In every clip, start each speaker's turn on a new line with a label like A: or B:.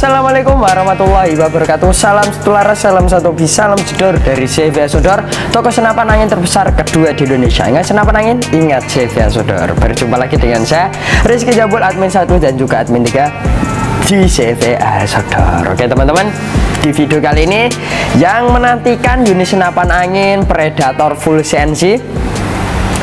A: Assalamualaikum warahmatullahi wabarakatuh. Salam setularas, salam satu bis, salam jedor dari CV Sodor Toko senapan angin terbesar kedua di Indonesia. Ingat senapan angin? Ingat CV Sodor Berjumpa lagi dengan saya Rizky Jabul, admin 1 dan juga admin 3 di CV Sodor Oke teman-teman di video kali ini yang menantikan unit senapan angin Predator full CNC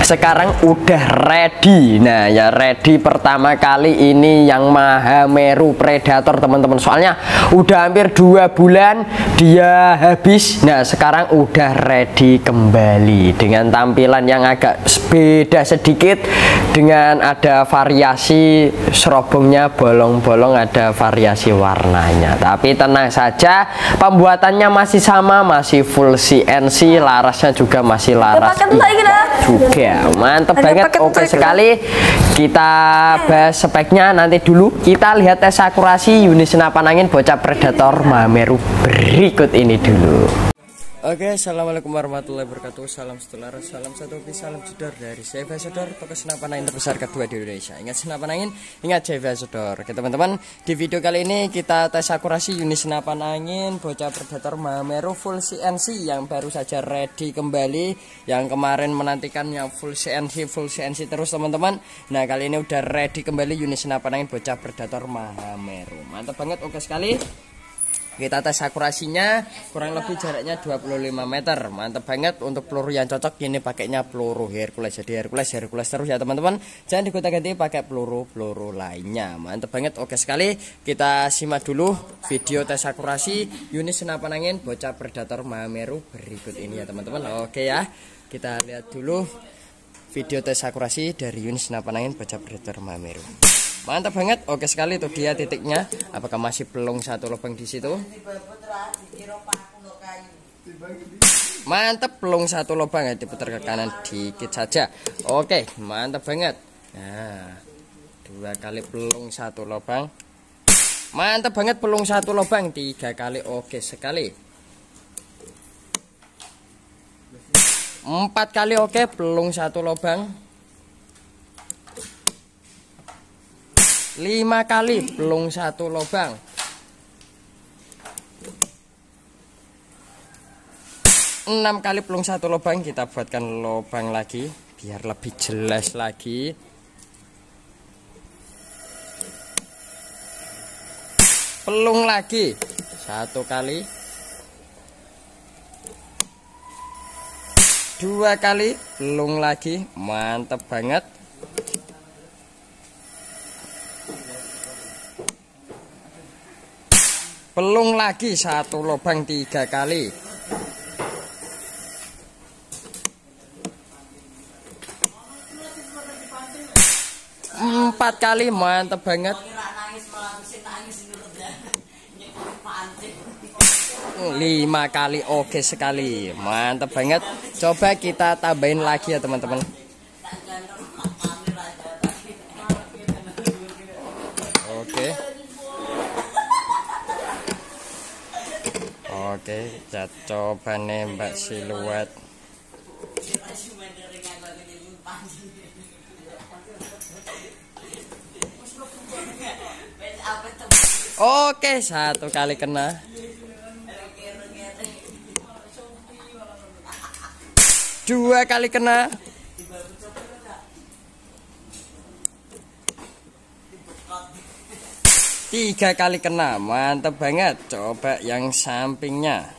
A: sekarang udah ready. Nah ya ready pertama kali ini yang Mahameru Predator teman-teman. Soalnya udah hampir dua bulan dia habis. Nah sekarang udah ready kembali dengan tampilan yang agak beda sedikit dengan ada variasi serobongnya bolong-bolong ada variasi warnanya. Tapi tenang saja pembuatannya masih sama masih full CNC larasnya juga masih laras juga ya mantep banget. oke sekali kita bahas speknya. Nanti dulu kita lihat tes akurasi unit senapan angin bocah predator Mameru berikut ini dulu Oke, assalamualaikum warahmatullahi wabarakatuh. Salam setelah salam satu piece, salam jedor dari CV Sodor, toko senapan angin terbesar kedua di Indonesia. Ingat senapan angin, ingat CV Sodor. Oke teman-teman, di video kali ini kita tes akurasi unit senapan angin bocah predator Mameru full CNC yang baru saja ready kembali, yang kemarin menantikan yang full CNC, full CNC terus teman-teman. Nah kali ini udah ready kembali unit senapan angin bocah predator Mahameru. Mantap banget, oke sekali kita tes akurasinya kurang lebih jaraknya 25 meter. Mantap banget untuk peluru yang cocok. Ini pakainya peluru Hercules. Jadi Hercules Hercules terus ya teman-teman. Jangan digoda ganti pakai peluru-peluru lainnya. Mantap banget. Oke sekali kita simak dulu video tes akurasi unit senapan angin bocah predator Mahameru berikut ini ya teman-teman. Oke ya kita lihat dulu video tes akurasi dari unit senapan angin bocah predator Mahameru Mantap banget. Oke sekali tuh dia titiknya. Apakah masih pelung satu lubang di situ? Mantap pelung satu lubang ya diputar ke kanan dikit saja. Oke, mantap banget. Nah, dua kali pelung satu lubang. Mantap banget pelung satu lubang tiga kali. Oke sekali. Empat kali oke pelung satu lubang. Lima kali pelung satu lubang. Enam kali pelung satu lubang. Kita buatkan lubang lagi biar lebih jelas lagi. Pelung lagi satu kali. Dua kali pelung lagi. Mantap banget pelung lagi satu lubang tiga kali. Empat kali mantep banget. Lima kali oke sekali. Mantep banget. Coba kita tambahin lagi ya teman-teman Oke, coba nembak siluet. Oke, satu kali kena. Dua kali kena. Tiga kali kena, mantap banget. Coba yang sampingnya.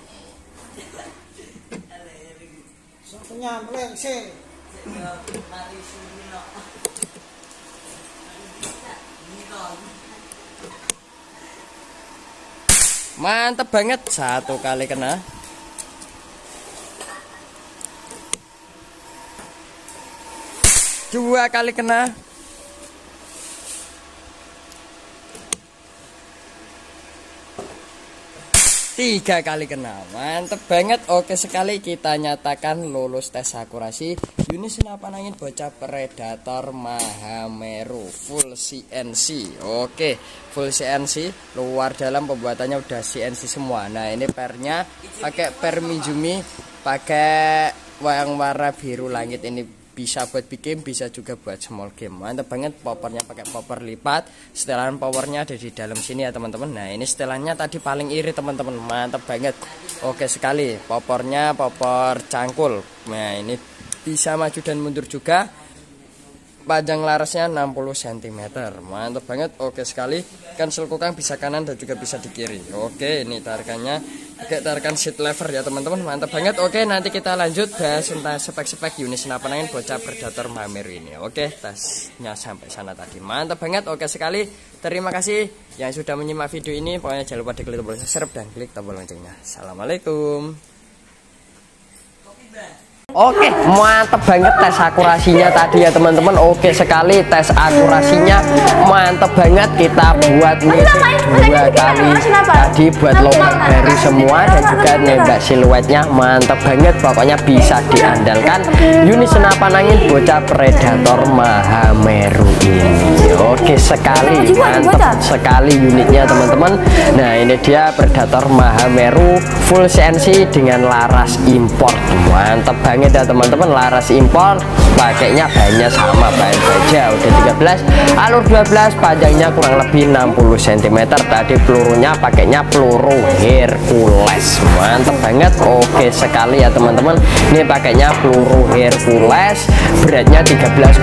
A: Mantap banget, satu kali kena. Dua kali kena. Tiga kali kena mantep banget. Oke sekali kita nyatakan lulus tes akurasi. Unit senapan angin bocah predator Mahameru full CNC oke full CNC luar dalam pembuatannya udah CNC semua. Nah ini pernya pakai per Mijumi pakai yang warna biru langit ini bisa buat big game bisa juga buat small game. Mantap banget powernya pakai power lipat. Setelan powernya ada di dalam sini ya teman-teman. Nah ini setelannya tadi paling iri teman-teman. Mantap banget. Oke sekali powernya power cangkul. Nah ini bisa maju dan mundur juga. Panjang larasnya 60 cm mantap banget. Oke sekali kan selkukang bisa kanan dan juga bisa di kiri. Oke ini tarikannya oke tarikan seat lever ya teman-teman. Mantap banget. Oke nanti kita lanjut bahas tentang spek-spek unit senapan angin bocah predator mameru ini. Oke tasnya sampai sana tadi. Mantap banget. Oke sekali. Terima kasih yang sudah menyimak video ini. Pokoknya jangan lupa diklik tombol subscribe dan klik tombol loncengnya. Assalamualaikum Oke, mantep banget tes akurasinya tadi ya teman-teman. Oke sekali tes akurasinya mantep banget. Kita buat nih dua kali tadi buat lubang baru semua dan juga nembak siluetnya mantep banget. Pokoknya bisa diandalkan. Unit senapan angin bocah predator Mahameru ini. Oke sekali, mantep sekali unitnya teman-teman. Nah ini dia predator Mahameru full CNC dengan laras import. Mantep banget banget ya teman-teman laras impor pakainya bahannya sama bahan baja udah 13 alur 12 panjangnya kurang lebih 60 cm tadi pelurunya pakainya peluru Hercules. Mantap banget oke sekali ya teman-teman. Ini pakainya peluru Hercules beratnya 13,6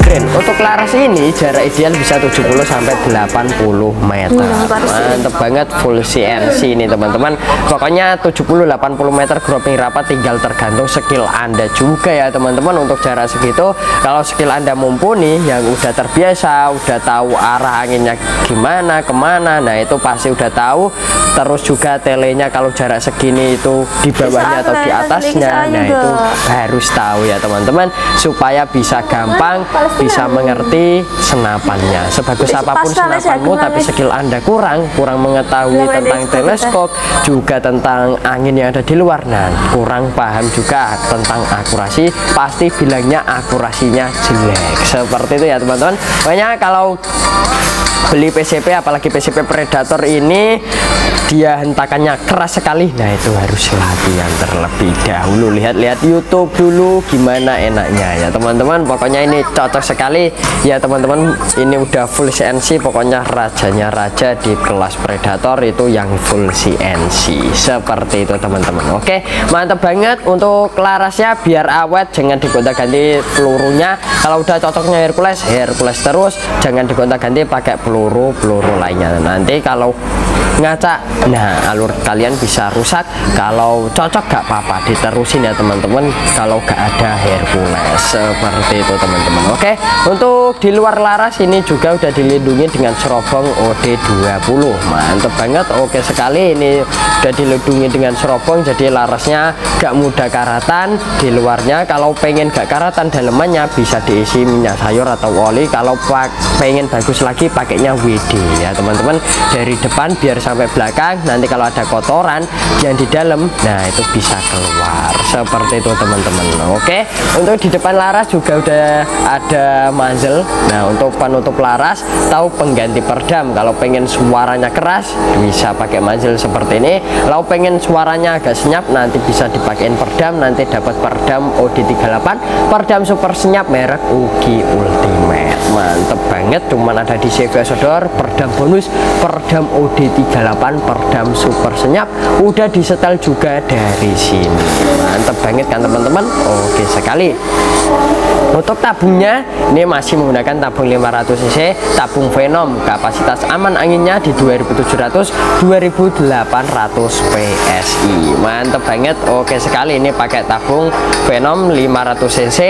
A: gram. Untuk laras ini jarak ideal bisa 70 sampai 80 meter. Mantap banget full CNC ini teman-teman. Pokoknya 70-80 meter grouping rapat tinggal tergantung skill anda juga ya teman-teman untuk jarak segitu. Kalau skill Anda mumpuni yang udah terbiasa udah tahu arah anginnya gimana ke mana nah itu pasti udah tahu. Terus juga telenya kalau jarak segini itu di bawahnya atau di atasnya nah itu harus tahu ya teman-teman supaya bisa gampang bisa mengerti senapannya. Sebagus apa pun senapanmu tapi skill Anda kurang kurang mengetahui tentang teleskop juga tentang angin yang ada di luar nah kurang paham juga tentang akurasi pasti bilangnya akurasinya jelek. Seperti itu ya teman-teman. Makanya kalau beli PCP apalagi PCP Predator ini dia hentakannya keras sekali. Nah itu harus latihan terlebih dahulu. Lihat-lihat YouTube dulu gimana enaknya ya teman-teman. Pokoknya ini cocok sekali. Ya teman-teman ini udah full CNC pokoknya rajanya raja di kelas Predator itu yang full CNC seperti itu teman-teman. Oke mantap banget untuk larasnya biar awet jangan digonta-ganti pelurunya. Kalau udah cocoknya Hercules Hercules terus. Jangan digonta-ganti pakai peluru peluru lainnya. Nanti kalau ngaca. Nah alur kalian bisa rusak kalau cocok gak apa-apa. Diterusin ya teman-teman kalau gak ada Hercules. Seperti itu teman-teman. Oke untuk di luar laras ini juga udah dilindungi dengan serobong OD20 mantep banget. Oke sekali ini udah dilindungi dengan serobong jadi larasnya gak mudah karatan. Di luarnya kalau pengen gak karatan dalemannya bisa diisi minyak sayur atau oli. Kalau pengen bagus lagi pakainya WD ya teman-teman. Dari depan biar sampai belakang nanti kalau ada kotoran yang di dalam nah itu bisa keluar. Seperti itu teman-teman. Oke untuk di depan laras juga udah ada muzzle nah untuk penutup laras tahu pengganti perdam. Kalau pengen suaranya keras bisa pakai muzzle seperti ini. Kalau pengen suaranya agak senyap nanti bisa dipakein perdam. Nanti dapat perdam OD38 perdam super senyap merek Ugi Ultimate. Mantep banget cuman ada di CV Sodor perdam bonus perdam OD38 perdam super senyap udah disetel juga dari sini. Mantep banget kan teman-teman? Oke sekali untuk tabungnya ini masih menggunakan tabung 500 cc tabung Venom. Kapasitas aman anginnya di 2700 2800 PSI mantep banget. Oke sekali ini pakai tabung Venom 500 cc.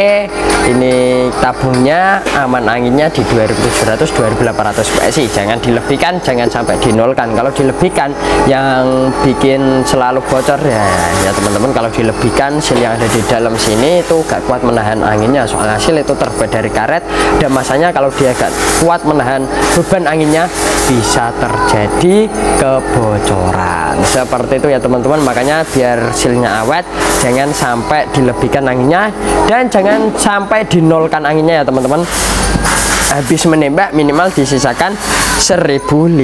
A: Ini tabungnya aman anginnya di 2700 2800 PSI jangan dilebihkan jangan sampai dinolkan. Kalau dilebihkan yang bikin selalu bocor ya ya teman-teman kalau dilebihkan sil yang ada di dalam sini itu gak kuat menahan anginnya. Soal hasil itu terbuat dari karet dan masanya kalau dia gak kuat menahan beban anginnya bisa terjadi kebocoran. Seperti itu ya teman-teman. Makanya biar silnya awet jangan sampai dilebihkan anginnya dan jangan sampai dinolkan anginnya ya teman-teman habis menembak minimal disisakan 1500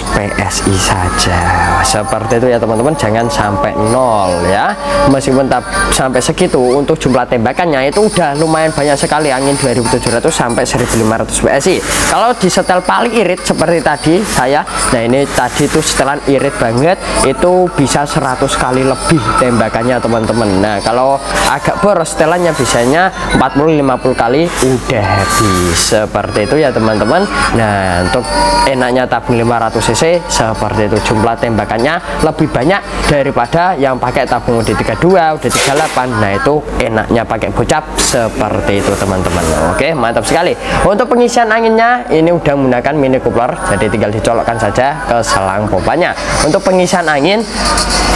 A: PSI saja. Seperti itu ya teman-teman. Jangan sampai nol ya. Meskipun tak sampai segitu untuk jumlah tembakannya itu udah lumayan banyak sekali. Angin 2700 sampai 1500 PSI kalau di setel paling irit seperti tadi saya nah ini tadi itu setelan irit banget itu bisa 100 kali lebih tembakannya teman-teman. Nah kalau agak boros setelannya bisanya 40-50 kali udah habis seperti itu ya teman-teman. Nah untuk enaknya tabung 500 cc seperti itu jumlah tembakannya lebih banyak daripada yang pakai tabung UD32 UD38 nah itu enaknya pakai bocap seperti itu teman-teman. Oke mantap sekali. Untuk pengisian anginnya ini udah menggunakan mini coupler jadi tinggal dicolokkan saja ke selang pompanya. Untuk pengisian angin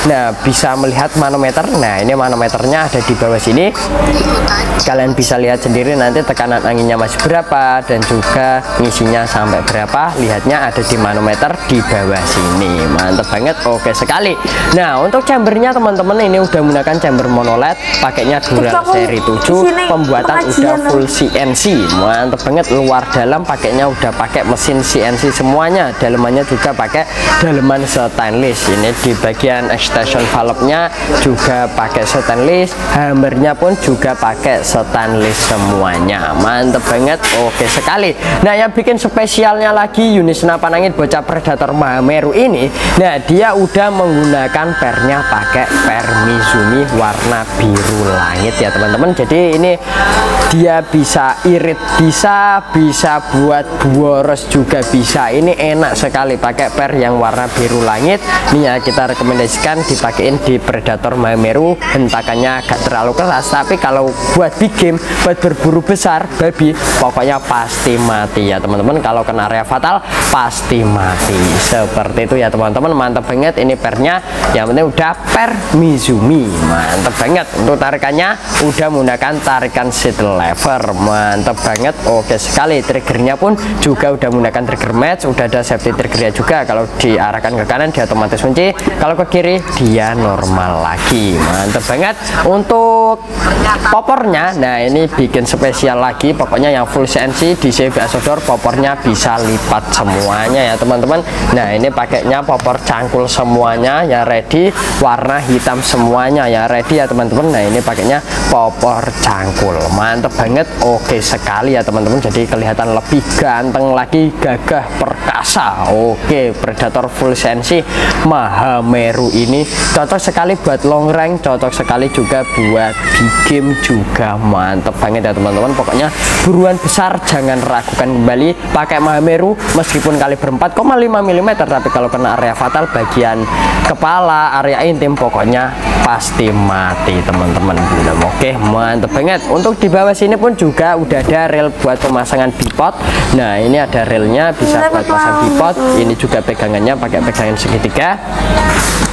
A: nah bisa melihat manometer. Nah ini manometernya ada di bawah sini. Kalian bisa lihat sendiri nanti tekanan anginnya masih berapa dan juga ngisinya sampai berapa. Lihatnya ada di manometer di bawah sini. Mantap banget. Oke sekali. Nah untuk chambernya teman-teman ini udah menggunakan chamber monoled. Pakainya dural seri 7 pembuatan udah full CNC mantap banget. Luar dalam. Pakainya udah pakai mesin CNC semuanya. Dalemannya juga pakai daleman stainless. Ini di bagian valve nya juga pakai stainless hammernya pun juga pakai stainless semuanya. Mantap banget oke sekali. Nah yang bikin spesialnya lagi unit senapan angin bocah predator Mahameru ini nah dia udah menggunakan pernya pakai per Mizumi warna biru langit ya teman-teman. Jadi ini dia bisa irit bisa bisa buat boros juga bisa. Ini enak sekali pakai per yang warna biru langit. Ini ya kita rekomendasikan dipakein di predator Mahameru hentakannya agak terlalu keras tapi kalau buat big game buat berburu besar babi pokoknya pasti mati ya teman-teman. Kalau kena area fatal pasti mati. Seperti itu ya teman-teman. Mantap banget ini pernya. Yang penting udah per Mizumi mantap banget. Untuk tarikannya udah menggunakan tarikan seat lever. Mantap banget. Oke sekali triggernya pun juga udah menggunakan trigger match. Udah ada safety triggernya juga. Kalau diarahkan ke kanan dia otomatis kunci. Kalau ke kiri dia normal lagi. Mantap banget. Untuk popornya nah ini bikin spesial lagi. Pokoknya yang full CNC di CV Asodor popornya bisa lipat semuanya ya teman-teman. Nah ini pakainya popor cangkul semuanya ya ready. Warna hitam semuanya ya ready ya teman-teman. Nah ini pakainya popor cangkul. Mantep banget. Oke sekali ya teman-teman. Jadi kelihatan lebih ganteng lagi gagah perkasa. Oke predator full sensi Mahameru ini cocok sekali buat long range cocok sekali juga buat big game juga. Mantep banget ya teman-teman. Pokoknya buruan besar jangan ragukan kembali. Pakai Mahameru meskipun kali berempat 4,5 mm tapi kalau kena area fatal bagian kepala area intim pokoknya pasti mati teman-teman. Oke. Mantep banget. Untuk di bawah sini pun juga udah ada rel buat pemasangan bipod. Nah ini ada relnya bisa buat pasang bipod. ini juga pegangannya pakai pegangan segitiga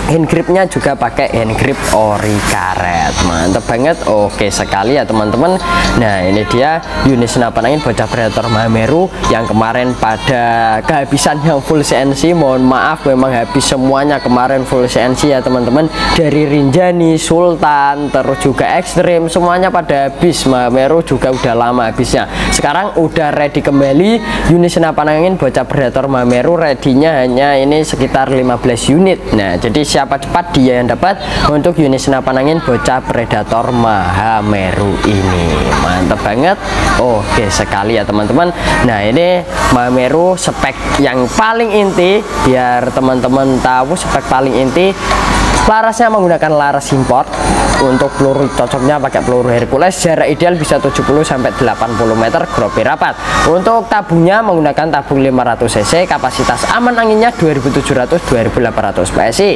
A: hand gripnya juga pakai hand grip ori karet. Mantap banget. Oke sekali ya teman-teman. Nah ini dia unit senapan angin bocah predator Mahameru yang kemarin pada kehabisan yang full CNC mohon maaf memang habis semuanya kemarin full CNC ya teman-teman. Dari Rinjani Sultan terus juga ekstrim semuanya pada habis. Mahameru juga udah lama habisnya. Sekarang udah ready kembali. Unit senapan angin bocah predator Mahameru ready-nya hanya ini sekitar 15 unit. Nah jadi siapa cepat dia yang dapat. Untuk unit senapan angin bocah predator Mahameru ini. Mantap banget. Oke sekali ya teman-teman. Nah ini Mahameru spek yang paling inti. Biar teman-teman tahu spek paling inti larasnya menggunakan laras import. Untuk peluru cocoknya pakai peluru Hercules. Jarak ideal bisa 70 sampai 80 meter gropi rapat. Untuk tabungnya menggunakan tabung 500 cc kapasitas aman anginnya 2700 2800 PSI.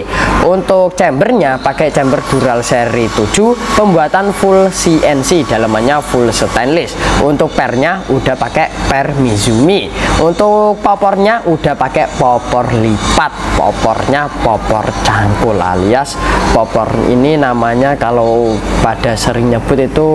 A: Untuk chambernya pakai chamber dural seri 7 pembuatan full CNC dalamannya full stainless. Untuk pernya udah pakai per Mizumi. Untuk popornya udah pakai popor lipat. Popornya popor cangkul alias alias popor. Ini namanya kalau pada sering nyebut itu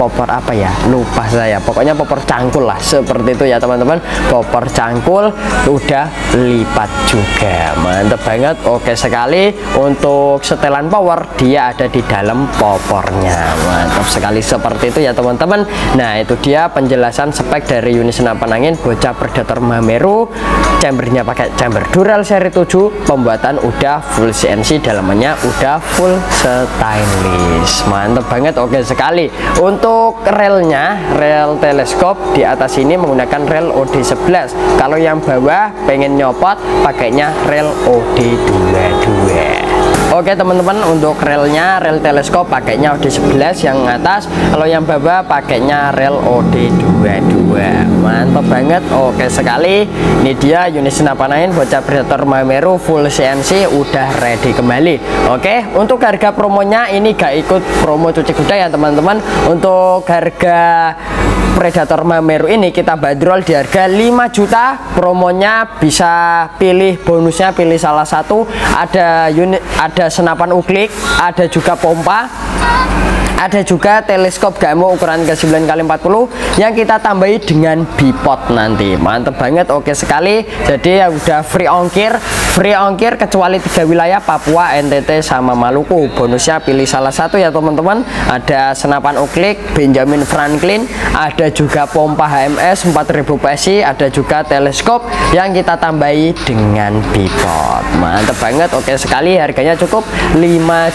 A: popor apa ya? Lupa saya. Pokoknya popor cangkul lah seperti itu ya teman-teman. Popor cangkul udah lipat juga. Mantap banget. Oke sekali untuk setelan power dia ada di dalam popornya. Mantap sekali seperti itu ya teman-teman. Nah itu dia penjelasan spek dari unit senapan angin bocah predator Mameru. Chambernya pakai chamber dural seri 7 pembuatan udah full CNC dalamannya udah full stainless mantap banget oke sekali. Untuk relnya rel teleskop di atas ini menggunakan rel OD11 kalau yang bawah pengen nyopot pakainya rel OD22 Oke teman-teman untuk relnya rel teleskop pakainya OD11 yang atas. Kalau yang bawah pakainya rel OD22 mantap banget. Oke sekali. Ini dia unit senapan angin bocah predator Mameru full CNC udah ready kembali. Oke untuk harga promonya ini gak ikut promo cuci kuda ya teman-teman. Untuk harga Predator Mameru ini kita bandrol di harga 5 juta. Promonya bisa pilih bonusnya pilih salah satu. Ada unit ada senapan uklik ada juga pompa ada juga teleskop Gamo ukuran ke 9 kali 40 yang kita tambahi dengan bipod nanti. Mantep banget oke sekali. Jadi ya udah free ongkir free ongkir kecuali tiga wilayah Papua NTT sama Maluku. Bonusnya pilih salah satu ya teman-teman. Ada senapan uklik Benjamin Franklin ada juga pompa HMS 4000 PSI ada juga teleskop yang kita tambahi dengan bipod. Mantep banget oke sekali. Harganya cukup 5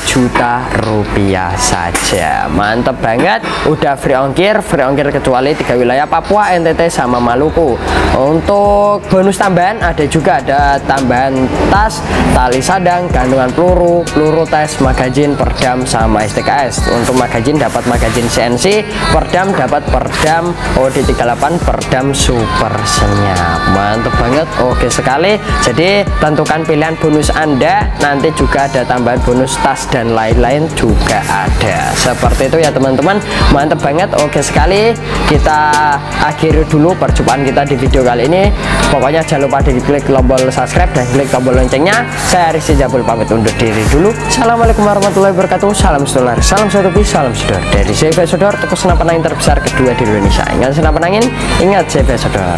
A: juta rupiah saja mantep banget. Udah free ongkir free ongkir kecuali tiga wilayah Papua NTT sama Maluku. Untuk bonus tambahan ada juga ada tambahan tas tali sadang gantungan peluru peluru tes magazin perdam sama STKS untuk magazin dapat magazin CNC perdam dapat perdam OD38 perdam super senyap. Mantep banget oke sekali. Jadi tentukan pilihan bonus anda. Nanti juga ada tambahan bonus tas dan lain-lain juga ada. Seperti seperti itu ya teman-teman. Mantap banget oke sekali. Kita akhiri dulu perjumpaan kita di video kali ini. Pokoknya jangan lupa di klik tombol subscribe dan klik tombol loncengnya. Saya Rizky Jabul pamit undur diri dulu. Assalamualaikum warahmatullahi wabarakatuh. Salam setular salam satu salam sudor dari CV Sodor toko senapan angin terbesar kedua di Indonesia. Ingat senapan angin ingat CV Sodor